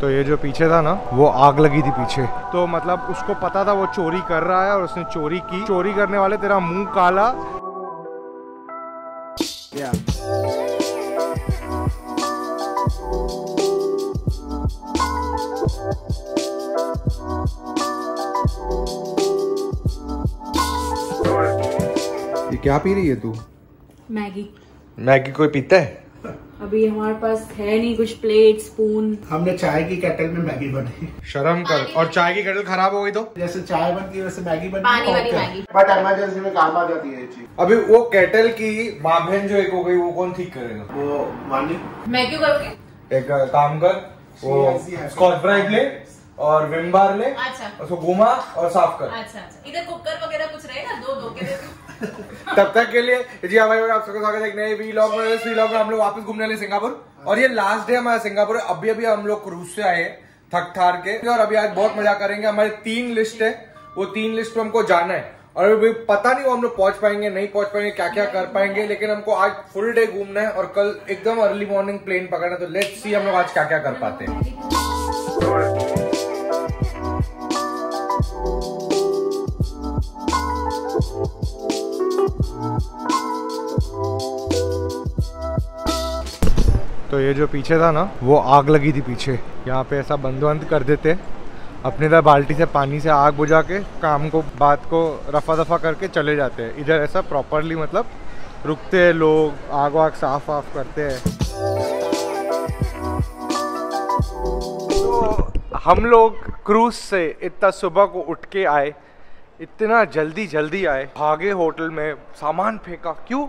तो ये जो पीछे था ना वो आग लगी थी पीछे। तो मतलब उसको पता था वो चोरी कर रहा है और उसने चोरी की। चोरी करने वाले तेरा मुँह काला। ये क्या पी रही है तू? मैगी। मैगी कोई पीता है? अभी हमारे पास है नहीं कुछ प्लेट स्पून हमने चाय की केटल में मैगी बनाई शर्म कर। और चाय की केटल खराब हो गई तो? जैसे चाय बनती है वैसे मैगी बनती पानी वाली मैगी। बट इमरजेंसी में काम आ जाती है चीज़। अभी वो केटल की माँ बहन जो एक हो गई वो कौन ठीक करेगा? वो वानी मैं क्यों करके एक काम कर वो स्कॉच ब्राइट ले और विम बार ले अच्छा। उसको घुमा और साफ़ कर। अच्छा अच्छा। इधर कुकर वगैरह कुछ रहेगा? दो दो के दो। तब तक के लिए, जी हमारे आप सबका स्वागत है एक नए वीलॉग में। इस वीलॉग में हम लोग वापस घूमने वाले सिंगापुर। और ये लास्ट डे हमारा सिंगापुर अभी अभी हम लोग क्रूज से आए थक थार के। और अभी आज बहुत मज़ा करेंगे। हमारी तीन लिस्ट है। वो तीन लिस्ट पे हमको जाना है। और अभी पता नहीं वो हम लोग पहुँच पाएँगे, नहीं पहुँच पाएँगे क्या क्या कर पाएँगे। लेकिन हमको आज फुल डे घूमना है और कल एकदम अर्ली मॉर्निंग प्लेन पकड़ना है। तो लेट्स सी हम लोग आज क्या क्या कर पाते हैं। तो ये जो पीछे था ना, वो आग लगी थी पीछे। यहाँ पे ऐसा बंद बंद कर देते। अपने इधर बाल्टी से पानी से आग बुझा के काम को, बात को रफा दफ़ा करके चले जाते हैं। इधर ऐसा प्रॉपरली मतलब रुकते हैं लोग आग वाग साफ़ वाफ करते हैं। तो हम लोग क्रूज से इतना सुबह को उठ के आए, इतना जल्दी जल्दी आए। भागे होटल में सामान फेंका। क्यों?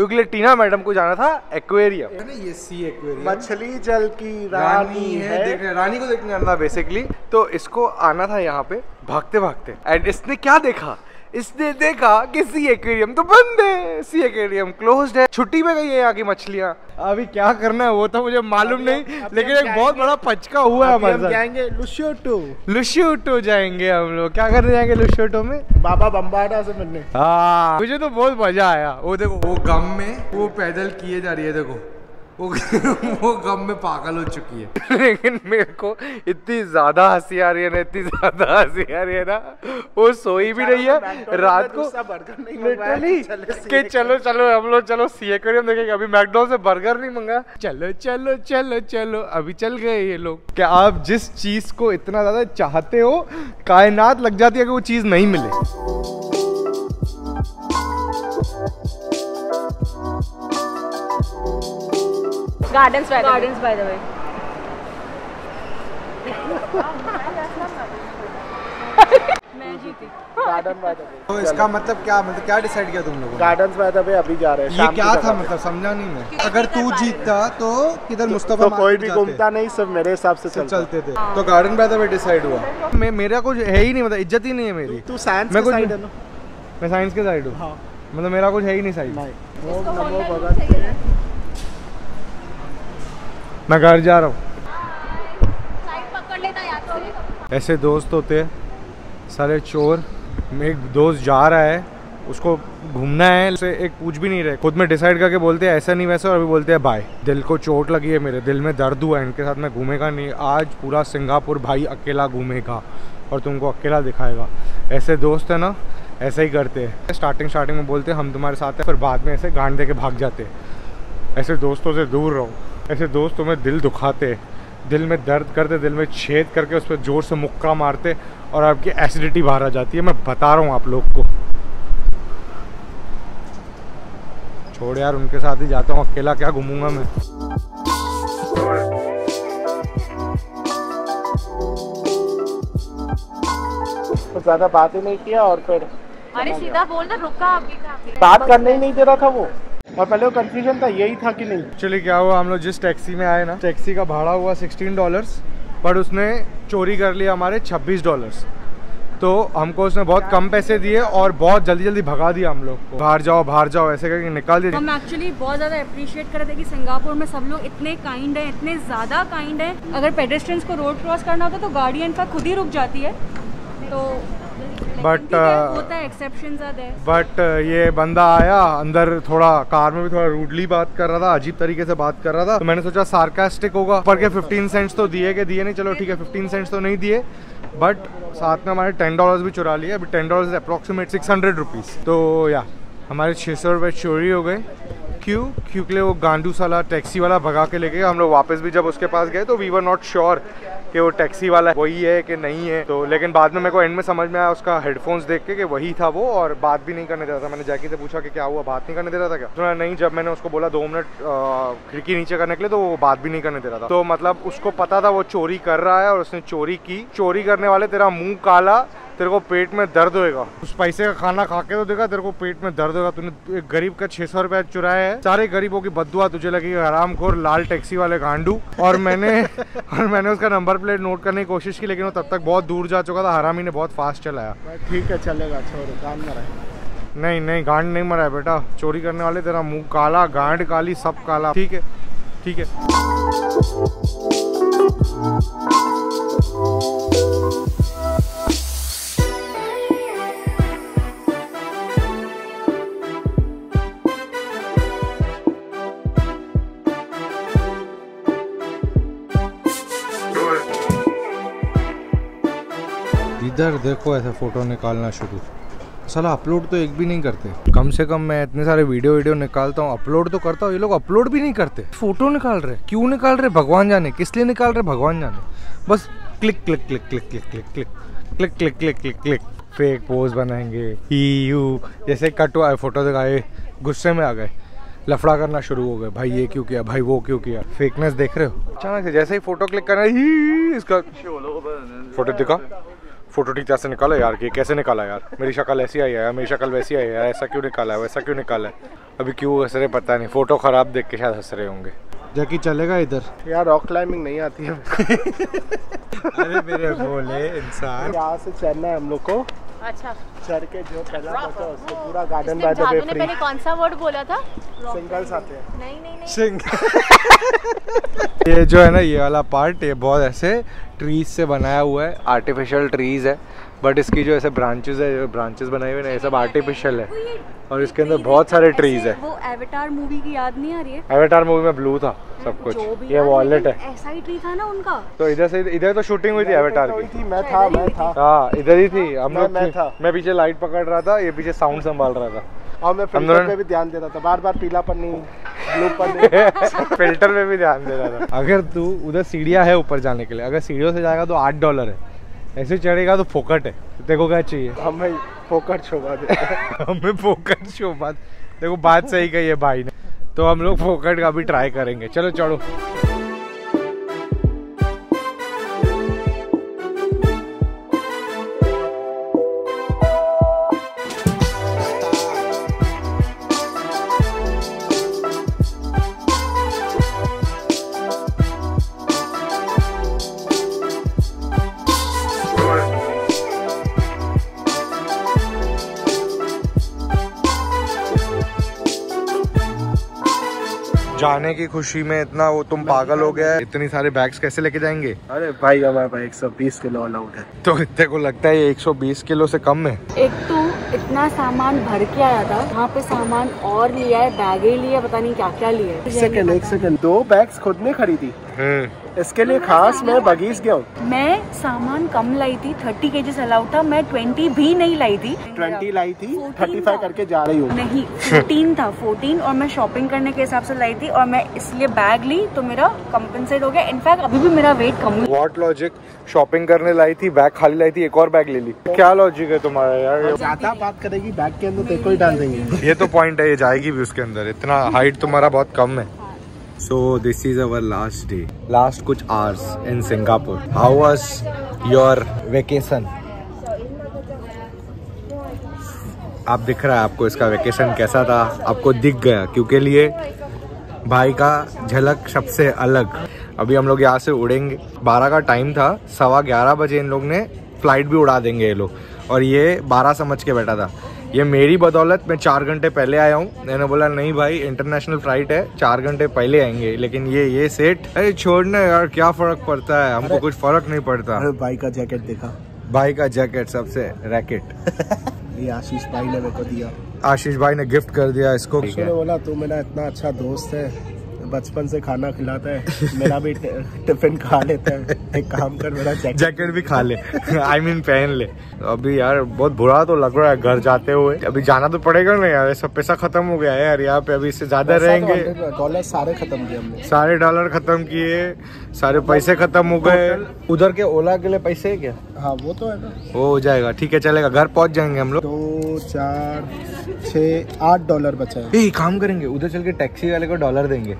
क्योंकि टीना मैडम को जाना था एक्वेरियम। ये सी एक्वेरियम। मछली जल की रानी है देख रानी को देखने आना। बेसिकली तो इसको आना था यहाँ पे भागते भागते एंड इसने क्या देखा? इसने देखा कि सी एक्वेरियम तो बंद है। सी एक्वेरियम क्लोज्ड है। छुट्टी में गई है यहाँ की मछलियाँ। अभी क्या करना है वो तो मुझे मालूम नहीं लेकिन एक बहुत बड़ा पचका हुआ है हमारे हम साथ। जाएँगे लुशियोटो लुशियोटो जाएँगे हम लोग। क्या करने जाएँगे लुशियोटो में? बाबा बम्बाडा से मिलने। हाँ। मुझे तो बहुत मज़ा आया। वो देखो वो गम में वो पैदल किए जा रही है देखो। वो वो गम में पागल हो चुकी है। लेकिन मेरे को इतनी ज़्यादा हँसी आ रही है ना इतनी ज़्यादा हँसी आ रही है ना वो सोई भी नहीं है। रात को नहीं लिटरली चलो कि चलो चलो हम लोग चलो सी एक्वेरियम देखेंगे। अभी मैकडॉल से बर्गर नहीं मंगा। चलो चलो चलो चलो अभी चल गए ये लोग। क्या आप जिस चीज़ को इतना ज़्यादा चाहते हो कायनात लग जाती है कि वो चीज़ नहीं मिले? Gardens by Gardens by the Bay मैं जीती। गार्डन बाय द तो इसका मतलब क्या मतलब क्या डिसाइड किया तुम लोगों ने? गार्डन बाय द वे अभी जा रहे हैं। ये क्या था मतलब? समझा नहीं मैं। अगर तू जीतता तो किधर मुस्तफ़ा तो कोई भी घूमता नहीं सब मेरे हिसाब से चलता। चलते थे। तो Garden by the Bay decide हुआ। मैं मेरा कुछ है ही नहीं मतलब इज़्ज़त ही नहीं है मेरी। तू साइंस मैं के कुछ- साइड है ना? मैं साइंस के साइड हूँ। हाँ। मतलब मेरा कुछ है ही नहीं साइड नहीं। मैं घर जा रहा हूँ। ऐसे दोस्त होते हैं, सारे चोर। एक दोस्त जा रहा है, उसको घूमना है, उसे एक पूछ भी नहीं रहे। खुद में डिसाइड करके बोलते हैं, ऐसा नहीं वैसा, और अभी बोलते हैं, बाय। दिल को चोट लगी है मेरे, दिल में दर्द हुआ है, इनके साथ मैं घूमेगा नहीं। आज पूरा सिंगापुर भाई अकेला घूमेगा और तुमको अकेला दिखाएगा। ऐसे दोस्त है ना, ऐसा ही करते हैं। स्टार्टिंग स्टार्टिंग में बोलते हैं, हम तुम्हारे साथ हैं, फिर बाद में ऐसे गांड दे के भाग जाते हैं। ऐसे दोस्तों से दूर रहो। ऐसे दोस्त तुम्हें दिल दुखाते दिल में दर्द करते दिल में छेद करके उस पर ज़ोर से मुक्का मारते और आपकी एसिडिटी बाहर आ जाती है। मैं बता रहा हूँ आप लोग को। छोड़ यार उनके साथ ही जाता हूँ। अकेला क्या घूमूँगा मैं? तो ज़्यादा बात ही नहीं किया और फिर अरे सीधा बोल ना रुका अभी बात करने ही नहीं दे रहा था वो। और पहले वो कंफ्यूजन था यही था कि नहीं। एक्चुअली क्या हुआ हम लोग जिस टैक्सी में आए ना टैक्सी का भाड़ा हुआ सिक्सटीन डॉलर्स पर उसने चोरी कर लिया हमारे छब्बीस डॉलर्स तो हमको उसने बहुत कम पैसे दिए और बहुत जल्दी जल्दी भगा दिया हम लोग को। बाहर जाओ बाहर जाओ ऐसे करके निकाल दिया। हम एक्चुअली बहुत ज़्यादा अप्रिशिएट कर रहे थे कि सिंगापुर में सब लोग इतने काइंड हैं इतने ज़्यादा काइंड हैं। अगर पेडेस्ट्रियंस को रोड क्रॉस करना होता तो गाड़ी इनफैक्ट खुद ही रुक जाती है। तो बट ठीक है, होता है एक्सेप्शंस आर देयर बट ये बंदा आया अंदर थोड़ा कार में भी थोड़ा रूडली बात कर रहा था अजीब तरीके से बात कर रहा था। तो मैंने सोचा सार्कास्टिक होगा। पर के 15 सेंट्स तो दिए के दिए नहीं चलो ठीक है 15 सेंट्स तो नहीं दिए। बट साथ में हमारे टेन डॉलर्स भी चुरा लिए अभी ten dollar approximate six hundred rupees तो या हमारे छः सौ रुपये चोरी हो गए। क्यों? क्योंकि वो गांडू साला टैक्सी वाला भगा के ले गया हम लोग वापस भी जब उसके पास गए तो वी वर नॉट श्योर कि वो टैक्सी वाला वही है कि नहीं है। तो लेकिन बाद में मेरे को एंड में समझ में आया उसका हेडफोन्स देख के कि वही था वो और बात भी नहीं करने दे रहा था। मैंने जैकी से पूछा कि क्या हुआ, बात नहीं करने दे रहा था क्या? तो नहीं, जब मैंने उसको बोला दो मिनट खिड़की नीचे करने के लिए तो वो बात भी नहीं करने दे रहा था। तो मतलब उसको पता था वो चोरी कर रहा है और उसने चोरी की। चोरी करने वाले, तेरा मुँह काला तेरे को पेट में दर्द होएगा। उस पैसे का खाना खा के तो देखा तेरे को पेट में दर्द होगा। तूने एक गरीब का छह सौ रुपया चुराया है। सारे गरीबों की बदुआ तुझे लगी हराम खोर लाल टैक्सी वाले गांडू। और मैंने और मैंने उसका नंबर प्लेट नोट करने की कोशिश की लेकिन वो तब तक बहुत दूर जा चुका था। हरामी ने बहुत फास्ट चलाया। ठीक है चलेगा छोड़ो काम ना नहीं नहीं गांड नहीं मरा है बेटा। चोरी करने वाले तेरा मुँह काला गांड काली सब काला। ठीक है ठीक है। इधर देखो ऐसा फ़ोटो निकालना शुरू साला अपलोड तो एक भी नहीं करते कम से कम मैं इतने सारे वीडियो वीडियो निकालता हूँ अपलोड तो करता हूँ ये लोग अपलोड भी नहीं करते फ़ोटो निकाल रहे क्यों निकाल रहे भगवान जाने किस लिए निकाल रहे भगवान जाने बस click click click click click click click click click click click click fake pose बनाएँगे ही यू जैसे कट हुआ फ़ोटो दिखाए गुस्से में आ गए लफड़ा करना शुरू हो गए भाई ये क्यों किया भाई वो क्यों किया फेकनेस देख रहे हो अचानक से जैसे ही फ़ोटो क्लिक करना है, ही इसका फ़ोटो दिखा फ़ोटो ठीक से निकाला यार कि कैसे निकाला यार? मेरी शक्ल ऐसी आई है यार मेरी शक्ल वैसी आई है यार ऐसा क्यों निकाला है वैसा क्यों निकाला है? अभी क्यों हंस रहे पता नहीं फ़ोटो खराब देख के शायद हंस रहे होंगे। जबकि चलेगा इधर। यार रॉक क्लाइंबिंग नहीं आती है। अरे मेरे बोले इंसान। यहाँ से चलना है हम लोग को। अच्छा। चढ़ के जो पहला था था उसको पूरा Garden by the Bay free पहले कौन सा वर्ड बोला था? सिंगल आते हैं। नहीं नहीं नहीं। सिंगल ये जो है ना ये वाला पार्ट ये बहुत ऐसे ट्रीज से बनाया हुआ है आर्टिफिशियल ट्रीज है। बट इसकी जो ऐसे ब्रांचेस है जो ब्रांचेस बनाए हुए ना ये सब आर्टिफिशियल है। और इसके अंदर बहुत सारे ट्रीज है वो एवेटार मूवी की याद नहीं आ रही है? एवेटार मूवी में ब्लू था सब कुछ। ये वॉलेट है। ऐसा ही ट्री था ना उनका। तो इधर से इधर तो शूटिंग हुई थी एवेटार की। थी मैं था मैं था। हाँ इधर ही थी। हम लोग मैं था। मैं पीछे लाइट पकड़ रहा था ये पीछे साउंड संभाल रहा था। और मैं फ़िल्टर पे भी ध्यान दे रहा था। बार बार पीला पर नहीं ब्लू पर नहीं फ़िल्टर में भी ध्यान दे रहा था। अगर तू उधर सीढ़ियाँ है ऊपर जाने के लिए अगर सीढ़ियों से जाएगा तो आठ डॉलर है। ऐसे चढ़ेगा तो फोकट है। देखो क्या चाहिए। हमें फोकट शोभा दे। हमें फोकट शोभा देखो बात सही कही है भाई ने। तो हम लोग फोकट का भी ट्राई करेंगे। चलो चढ़ो। जाने की खुशी में इतना वो तुम पागल हो गया है। इतनी सारे बैग्स कैसे लेके जाएँगे? अरे भाई हमारे पास एक सौ बीस किलो अलाउड है। तो इतने को लगता है एक सौ बीस किलो से कम है। एक तो इतना सामान भर के आया था वहाँ पे सामान और लिया है बैगे लिया पता नहीं क्या क्या लिया है। सेकंड एक सेकंड दो बैग्स खुद ने खरीदी। इसके लिए खास मैं बगीच गया हूँ। मैं सामान कम लाई थी थर्टी केजीज अलाउड था मैं ट्वेंटी भी नहीं लाई थी। ट्वेंटी लाई थी थर्टी फाइव करके जा रही हूँ। नहीं फोर्टीन था फोर्टीन और मैं शॉपिंग करने के हिसाब से लाई थी और मैं इसलिए बैग ली तो मेरा कंपनसेट हो गया। इनफैक्ट अभी भी मेरा वेट कम वॉट लॉजिक शॉपिंग करने लाई थी बैग खाली लाई थी एक और बैग ले ली। क्या लॉजिक है तुम्हारा यार? ज़्यादा बात करेगी बैग के अंदर ही डाल देंगे। ये तो पॉइंट है ये जाएगी भी उसके अंदर। इतना हाइट तुम्हारा बहुत कम है। So this is our last day last कुछ hours in Singapore how was your vacation आप दिख रहा है आपको इसका वेकेशन कैसा था? आपको दिख गया, क्योंकि लिए भाई का झलक सबसे अलग। अभी हम लोग यहाँ से उड़ेंगे। बारह का टाइम था, सवा ग्यारह बजे इन लोग ने फ़्लाइट भी उड़ा देंगे ये लोग। और ये बारह समझ के बैठा था। ये मेरी बदौलत मैं चार घंटे पहले आया हूँ। मैंने बोला नहीं भाई इंटरनेशनल फ़्लाइट है चार घंटे पहले आएँगे लेकिन ये ये सेट अरे छोड़ना यार क्या फ़र्क पड़ता है? हमको कुछ फ़र्क नहीं पड़ता। अरे भाई का जैकेट देखा। भाई का जैकेट सबसे रैकेट ये आशीष भाई ने मेरे को दिया। आशीष भाई ने गिफ्ट कर दिया इसको। बोला तू मेरा इतना अच्छा दोस्त है बचपन से खाना खिलाता है मेरा भी टिफ़िन खा लेता है। एक काम कर मेरा जैकेट जैकेट भी खा ले। आई मीन पहन ले। अभी यार बहुत बुरा तो लग रहा है घर जाते हुए। अभी जाना तो पड़ेगा ना यार सब पैसा खत्म हो गया है यार यहाँ पे अभी इससे ज़्यादा रहेंगे। डॉलर सारे खत्म किए हमने। सारे डॉलर खत्म किए सारे पैसे खत्म हो गए। उधर के ओला के लिए पैसे है क्या? हाँ वो तो है ना। वो हो जाएगा ठीक है चलेगा। घर पहुँच जाएँगे हम लोग। दो चार छः आठ डॉलर बचा है। काम करेंगे उधर चल के टैक्सी वाले को डॉलर देंगे।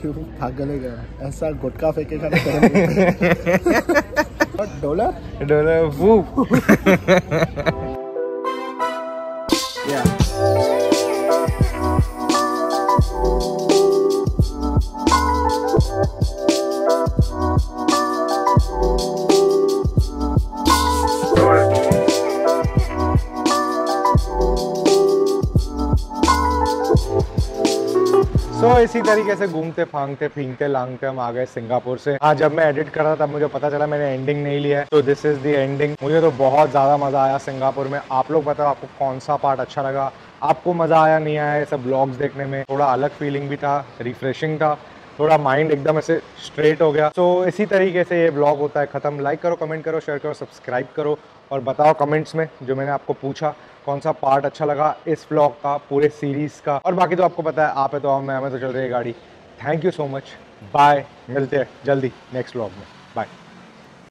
क्यों पागल है ऐसा गुटका फेंकेगा ना डोला? डॉलर वो। so, इसी तरीके से घूमते फांगते फींगते लांगते हम आ गए सिंगापुर से। आज जब मैं एडिट कर रहा था मुझे पता चला मैंने एंडिंग नहीं लिया है। तो दिस इज़ द एंडिंग मुझे तो बहुत ज़्यादा मज़ा आया सिंगापुर में। आप लोग बताओ आपको कौन सा पार्ट अच्छा लगा? आपको मज़ा आया नहीं आया सब ब्लॉग्स देखने में? थोड़ा अलग फीलिंग भी था रिफ्रेशिंग था। थोड़ा माइंड एकदम ऐसे स्ट्रेट हो गया। तो इसी तरीके से ये ब्लॉग होता है ख़त्म। लाइक करो कमेंट करो शेयर करो सब्सक्राइब करो। और बताओ कमेंट्स में जो मैंने आपको पूछा। कौन सा पार्ट अच्छा लगा इस ब्लॉग का, पूरे सीरीज़ का? और बाकी तो आपको पता है, आप है तो हम मैं हमें तो चल रही है गाड़ी। Thank you so much bye मिलते हैं जल्दी नेक्स्ट ब्लॉग में। बाय